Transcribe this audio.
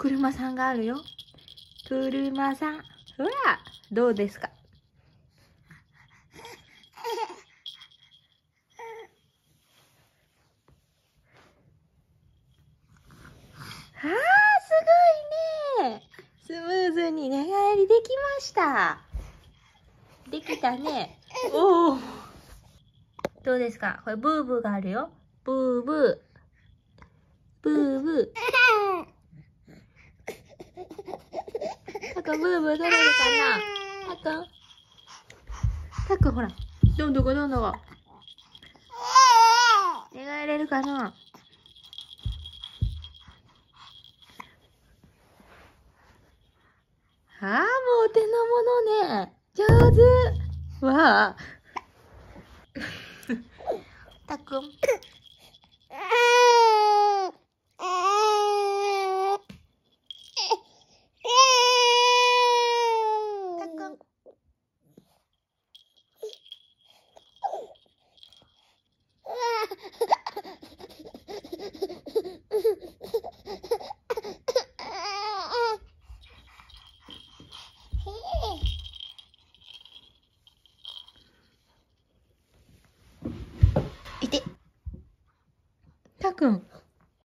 車さんがあるよ。車さん。ほら、どうですか？あー、すごいね。スムーズに寝返りできました。できたね。おお。どうですか？これブーブーがあるよ。ブーブー。ブーブー。たくんブーブー取れるかな？たくんたくんほら。どんどこどんどこ。寝返れるかな？ああ、もうお手の物ね。上手。わあ。たくん。たくん。いて。たくん。